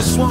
just want